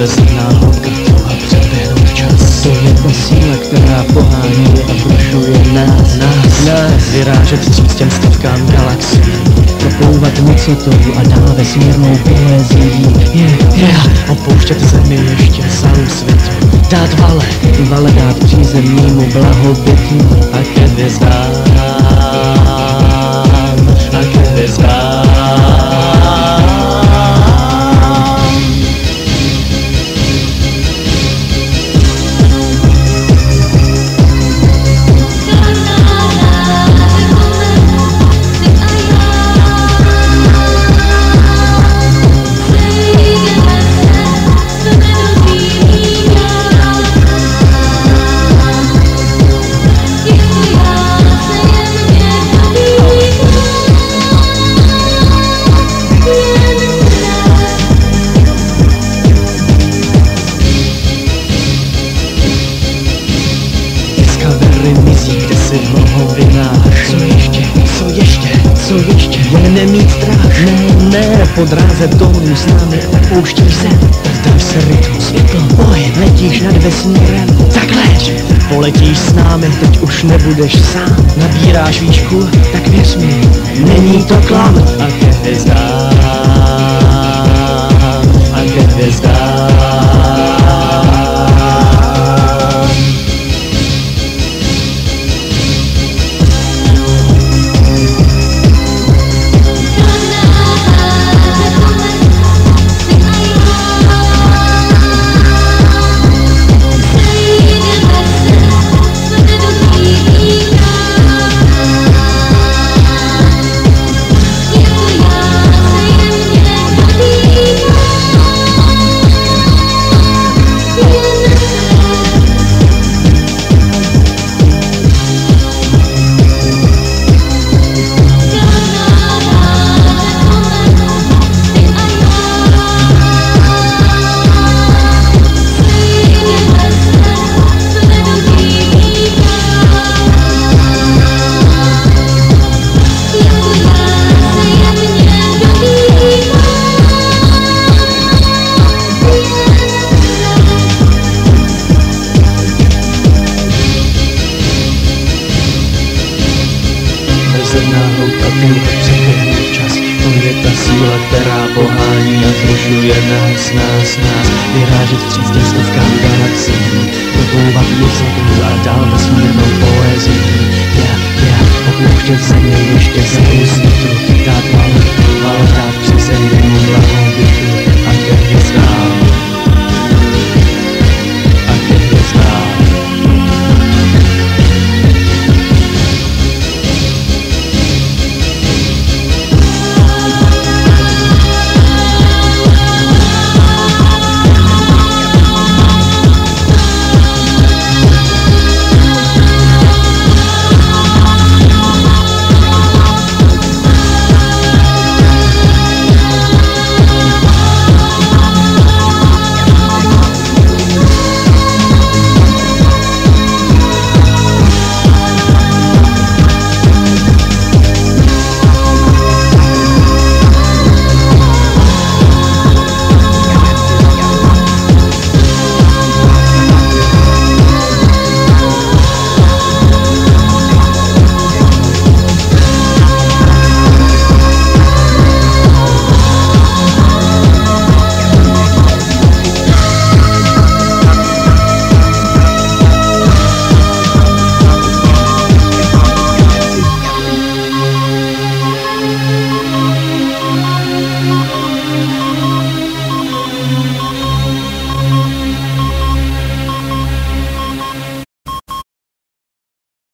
bezedná hloubka, touha předběhnout čas. To je ta síla, která pohání a brušuje nás, nás, nás. Vyrážet vstříc těm stovkám galaxií. Proplouvat nicotou a dál vesmírnou poezí. Je, je, Yeah. Opouštět zemi ještě celou světu. Dát vale vale dát přízemnímu blahobytu. a ke hvězdám. Mlhovinách. Co ještě, Co ještě? co ještě? Jen nemít strach. Ne, ne, po dráze tónů s námi opouštíš zem. Vzdám se rytmu. Světlo, pohyb, letíš nad vesmírem. Tak leď, poletíš s námi, Teď už nebudeš sám, nabíráš výšku, tak věř mi, není to klam. A ke hvězdám, Nejde překonat čas, to je ta síla, která pohání a združuje nás, nás, nás. Vyrážet vstříc těm stovkám galaxií, Probouvat vysoků a dál vesmírnou poezii. Já, já, pokouštět se mě ještě se usnitu dát malou, malou, dát přece jenom